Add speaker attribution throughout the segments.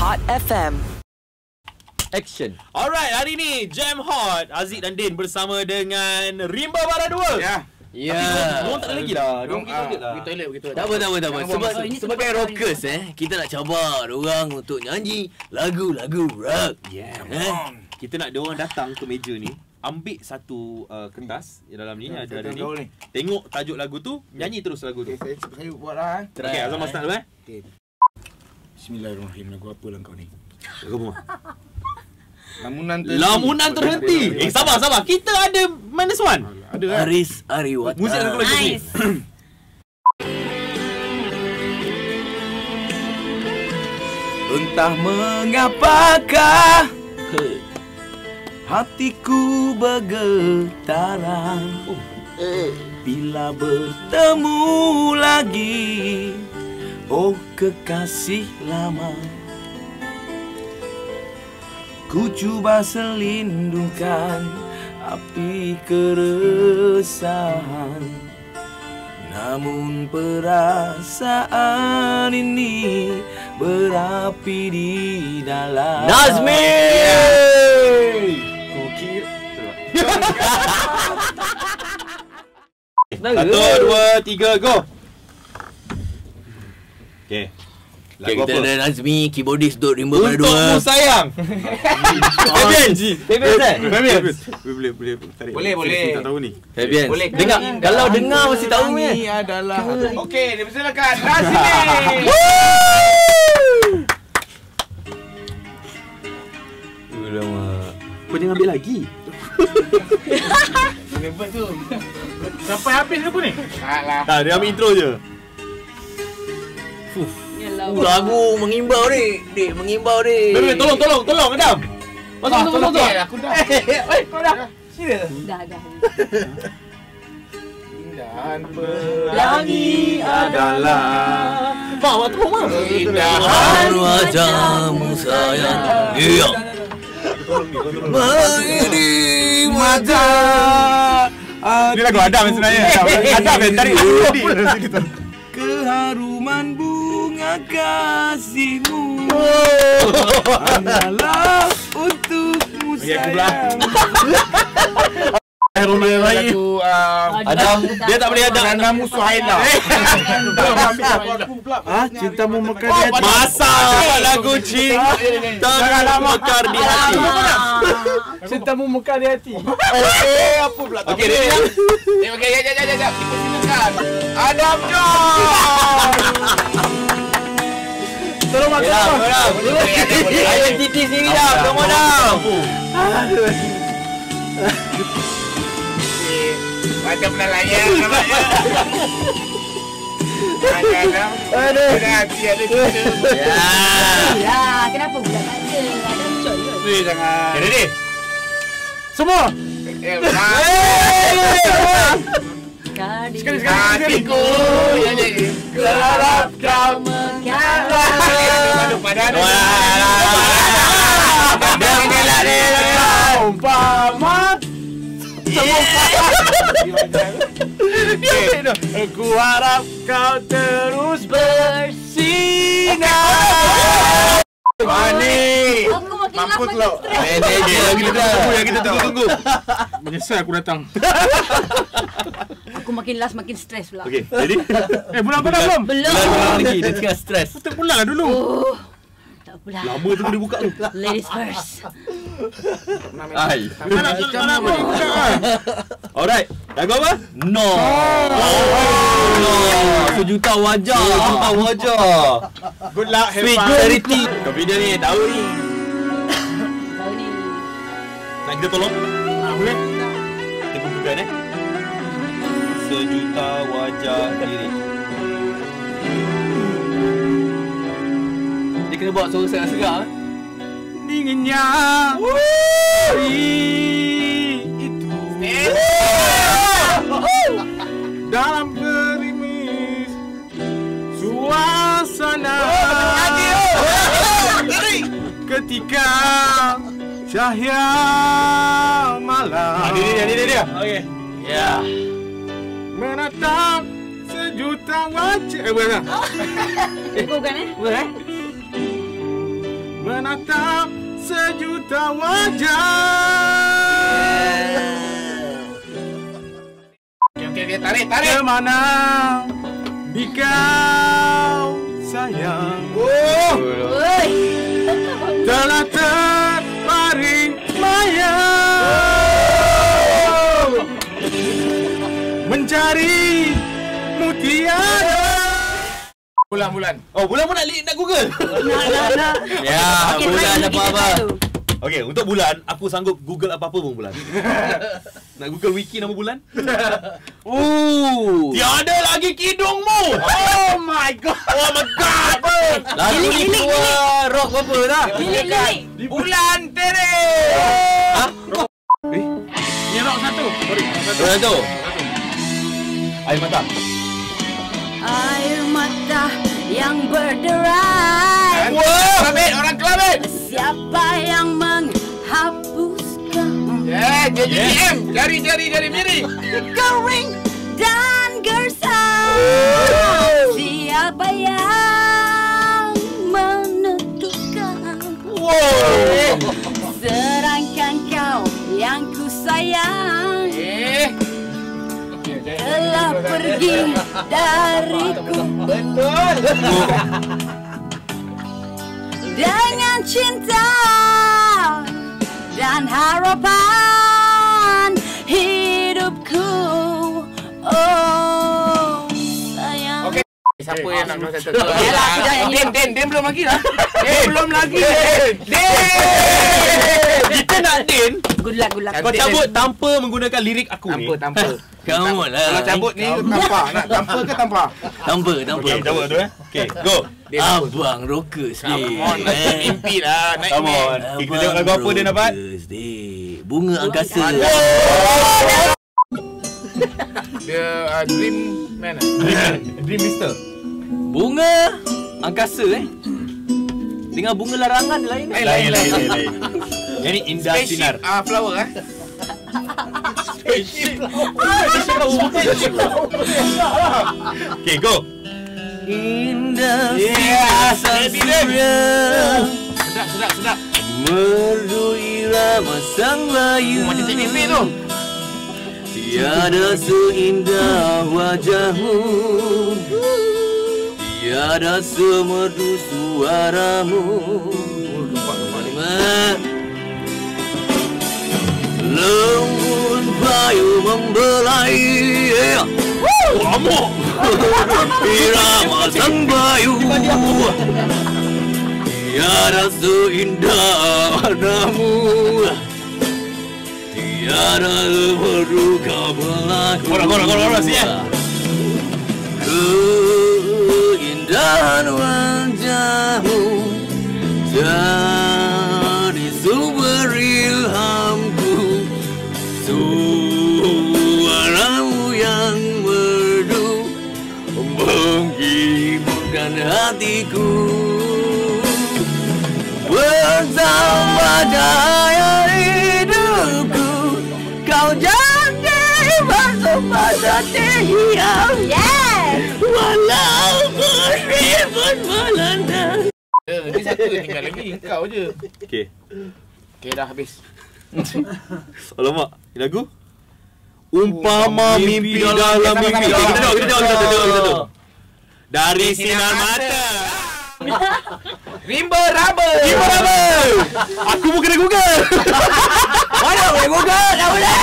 Speaker 1: Hot FM.
Speaker 2: Action.
Speaker 3: Alright, hari ni Jam Hot Aziz dan Din bersama dengan Rimba Bara 2.
Speaker 4: Ya.
Speaker 2: Ya.
Speaker 3: Diorang tak ada lagi dah. Diorang pergi toilet lah.
Speaker 4: Pergi toilet, pergi toilet.
Speaker 2: Tak apa, tak apa, tak apa. Sebab, sebagai rockers eh, kita nak cabar orang untuk nyanyi lagu-lagu rock.
Speaker 3: Yeah.
Speaker 2: Eh?
Speaker 3: Kita nak dia orang datang ke meja ni ambil satu uh, kertas di dalam ni
Speaker 4: Ya,
Speaker 3: ada ada ni. Tengok tajuk lagu tu, nyanyi terus lagu tu.
Speaker 4: Okay, saya, saya buat lah. eh.
Speaker 3: Okey, Azam start dulu eh.
Speaker 4: Bismillahirrahmanirrahim. Lagu apa lah kau ni?
Speaker 3: Lagu
Speaker 4: Lamunan terhenti.
Speaker 3: Lamunan terhenti. Eh sabar sabar. Kita ada minus one.
Speaker 4: Ada kan?
Speaker 2: Aris Ariwata.
Speaker 3: Muzik lagu lagi ni.
Speaker 5: Nice.
Speaker 4: Entah mengapakah hatiku bergetaran bila bertemu lagi oh kekasih lama ku cuba selindungkan api keresahan namun perasaan ini berapi di dalam
Speaker 2: Nazmi!
Speaker 4: Kau kira
Speaker 3: Satu, dua, tiga, go.
Speaker 2: Okay,
Speaker 3: Lagu
Speaker 2: kita
Speaker 3: apa?
Speaker 2: ada Nazmi, keyboardist Duk Rimba Pada
Speaker 3: Untukmu
Speaker 2: Dua.
Speaker 3: sayang. Fabian. Fabian. Fabian. Boleh boleh tarik.
Speaker 4: Boleh, boleh.
Speaker 3: Tak tahu ni.
Speaker 2: Fabian.
Speaker 4: Boleh
Speaker 2: Dengar, kalau dengar mesti tahu ni.
Speaker 4: Ini adalah Okey, dia persilakan Nazmi
Speaker 2: Alamak.
Speaker 3: Kau jangan ambil lagi.
Speaker 4: Lebat tu Sampai habis ke pun ni? Alah
Speaker 3: Tak, dia ambil intro je.
Speaker 5: Yalah.
Speaker 2: Uh, lagu mengimbau ni. Dik, mengimbau ni.
Speaker 3: Fabian, tolong tolong tolong Adam. Masuk masuk masuk. masuk.
Speaker 4: Aku dah Eh, kau dah Serius?
Speaker 5: Dah, dah.
Speaker 4: Indahan
Speaker 5: Pelangi
Speaker 3: adalah Mak, mak tolong mak.
Speaker 4: Indahan
Speaker 2: wajahmu sayang. Iya. Menjadi
Speaker 4: mata
Speaker 3: Ni lagu Adam sebenarnya. Adam yang tarik tadi.
Speaker 4: Keharuman bunga kasihmu Hanyalah untukmu
Speaker 3: Okey, aku belah.
Speaker 4: sayang Lagu uh,
Speaker 2: Adam,
Speaker 3: Dia tak boleh Adam.
Speaker 4: Kerana musuh Haila Ah, cintamu mekar di hati.
Speaker 3: Masa lagu cinta mekar di hati.
Speaker 4: Cintamu mekar di hati. Eh, apa pula?
Speaker 3: Okey, ready dah?
Speaker 4: Eh, okey, jap, jap, jap, jap. Dipersilakan Adam John Tolong mak, tolong mak.
Speaker 2: Identiti sendiri dah. Come on Adam.
Speaker 4: Macam pernah layan namanya Ada Adam Ada hati, ada cinta
Speaker 2: Ya.
Speaker 5: Ya, kenapa pula tak ada? Ada shot kot.
Speaker 4: Sui sangat
Speaker 3: Okay, ready?
Speaker 4: Semua Eh,
Speaker 5: Kadi
Speaker 4: Sekali, sekali Hatiku Gelap kau
Speaker 5: Mekalah.
Speaker 4: Ada
Speaker 2: Dia mengelak dia.
Speaker 4: Umpama Aku harap kau terus bersinar Mani Mampus
Speaker 5: lama
Speaker 4: lo.
Speaker 5: makin stres.
Speaker 2: Manager
Speaker 3: Yang kita tunggu, yang kita tunggu-tunggu.
Speaker 4: Menyesal aku datang
Speaker 5: Aku makin last makin stres pula.
Speaker 3: Okey, ready?
Speaker 4: Eh bulan kau dah belum?
Speaker 5: Belum.
Speaker 2: Lagi, dia tengah stres.
Speaker 4: Kita pulang lah dulu
Speaker 5: Oh. Tak apalah.
Speaker 3: Lama tu dia buka tu.
Speaker 5: Ladies first.
Speaker 3: Ai.
Speaker 4: Mana mana apa ni budak kan?
Speaker 3: Alright. Lagu apa?
Speaker 2: No. No. Sejuta wajah. Sejuta wajah.
Speaker 4: Good luck,
Speaker 2: Sweet charity.
Speaker 3: Kau video ni tahu ni.
Speaker 5: Tahu ni.
Speaker 3: Nak kita tolong?
Speaker 4: Ah, Boleh?
Speaker 3: Kita bukukan eh. Sejuta wajah diri.
Speaker 2: Kena buat suara serak-serak. eh.
Speaker 4: Dinginnya hari itu Dalam gerimis Suasana Ketika Cahaya malam
Speaker 3: Ah, dia dia dia dia.
Speaker 2: Okey. Ya.
Speaker 4: Menatap sejuta wajah Eh bukan lah
Speaker 5: Bukan eh?
Speaker 4: Bukan eh
Speaker 1: menatap sejuta wajah.
Speaker 4: Okey, okey, okey. Tarik, tarik.
Speaker 1: Kemana di kau sayang
Speaker 4: Oh.
Speaker 1: Telah terbaring maya mencari
Speaker 4: Bulan-bulan.
Speaker 3: Oh, bulan pun nak li- nak Google.
Speaker 5: Nak nak nak.
Speaker 2: Ya,
Speaker 5: Okey,
Speaker 2: bulan apa apa.
Speaker 3: Okey, untuk bulan aku sanggup Google apa-apa pun bulan. nak Google wiki nama bulan?
Speaker 2: Oh.
Speaker 3: Tiada lagi kidungmu. Oh my god. Oh my god.
Speaker 5: Lilik,
Speaker 2: ni keluar rock apa dah?
Speaker 5: Lilik lilik.
Speaker 4: Di bulan tere.
Speaker 1: Ni rock satu. Sorry. satu.
Speaker 2: Bulan tu.
Speaker 3: Air mata.
Speaker 5: Mata yang berderai.
Speaker 4: Kelabit, orang kelabit.
Speaker 5: Siapa yang menghapuskan
Speaker 4: Eh, JJM. Jari, jari, jari miri.
Speaker 5: kering dan gersang? Siapa yang menentukan? Sedangkan pergi dariku
Speaker 4: Betul.
Speaker 5: dengan cinta dan harapan hidupku. Oh sayang.
Speaker 4: Siapa yang nak?
Speaker 5: Yalah, aku dah nyanyi.
Speaker 4: Den, Den, Den belum lagi lah. Den belum lagi. Den. Den.
Speaker 3: Kita nak Din,
Speaker 5: Good luck, good luck.
Speaker 3: kau cabut tanpa menggunakan lirik aku ni.
Speaker 4: Tanpa, tanpa.
Speaker 2: Kamu lah.
Speaker 4: Kalau cabut ni tanpa. Nak tanpa ke tanpa?
Speaker 2: Tanpa, tanpa.
Speaker 3: Okey, cabut tu eh. Okey, go.
Speaker 2: Abang rocker sikit.
Speaker 4: Come on, mimpi lah. Naik
Speaker 3: Come on. Kita tengok lagu apa dia dapat.
Speaker 2: Bunga angkasa.
Speaker 4: Dia uh, Dream Man lah.
Speaker 3: Dream, Dream Mister.
Speaker 2: Bunga angkasa eh. Dengan bunga larangan lain.
Speaker 4: Eh, lain, lain.
Speaker 3: lain. Yang ni indah sinar.
Speaker 4: Spaceship ah, flower eh.
Speaker 3: Okey, go.
Speaker 2: Indah
Speaker 3: Yeah,
Speaker 2: sang
Speaker 3: baby,
Speaker 4: Sedap, sedap, sedap.
Speaker 2: Merdu irama sang layu
Speaker 4: Oh, macam Cik Mimpi tu.
Speaker 2: Tiada seindah wajahmu Tiada semerdu suaramu. Lembun payu membelai.
Speaker 3: Lama.
Speaker 2: Irama sang bayu. Tiada seindah warnamu Tiada berduka berlaku
Speaker 3: Korang, korang, korang, korang.
Speaker 2: Keindahan wajahmu Jadi sumber ilhamku Suaramu yang merdu Menghiburkan hatiku. Bersama cahaya hidupku Kau jadi bersama setia
Speaker 5: Yes.
Speaker 2: Walau beriman melanda
Speaker 4: Eh, ni satu tinggal lagi. Kau je.
Speaker 3: Okey.
Speaker 4: Okey, dah habis.
Speaker 3: Alamak, lagu? Umpama mimpi dalam mimpi. Kita tengok, kita tengok, kita tengok, kita tengok. Dari sinar mata.
Speaker 4: Rimba rubber.
Speaker 3: Gimana apa? Aku pun kena Google.
Speaker 2: Mana boleh Google? Tak boleh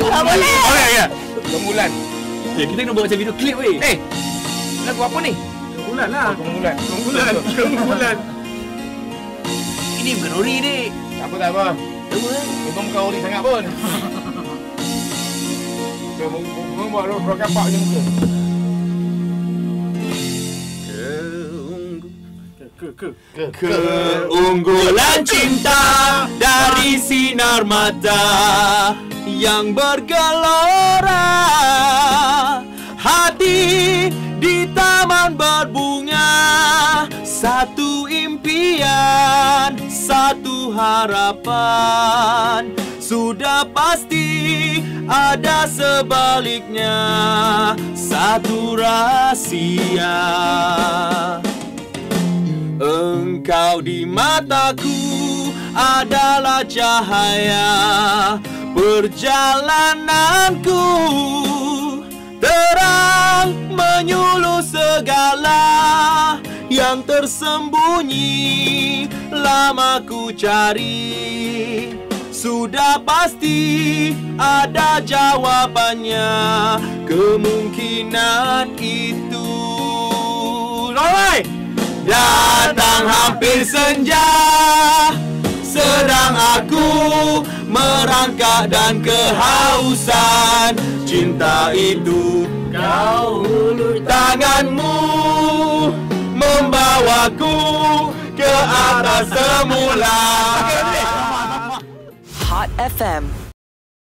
Speaker 2: Tak boleh
Speaker 3: Okey, okey.
Speaker 4: Kemulan.
Speaker 3: Okay, kita kena buat macam video klip weh.
Speaker 4: Eh, lagu apa ni?
Speaker 1: Bulan lah.
Speaker 4: Kemulan.
Speaker 1: Bulan. Bulan.
Speaker 2: Ini bukan ori ni
Speaker 4: Tak apa, tak apa. Memang kau ori sangat pun. So, memang buat rock kapak je muka.
Speaker 1: Ke, ke.
Speaker 4: Ke,
Speaker 3: Keunggulan cinta dari sinar mata yang bergelora Hati taman berbunga Satu impian, satu harapan. Sudah pasti ada sebaliknya Satu rahasia. Engkau di mataku adalah cahaya perjalananku Terang tersembunyi Lama ku cari Sudah pasti ada jawabannya. Kemungkinan itu. Alright. Datang hampir senja. Sedang aku merangkak dan kehausan. Cinta itu kau hulur tanganmu Membawaku ke atas semula.
Speaker 6: Hot FM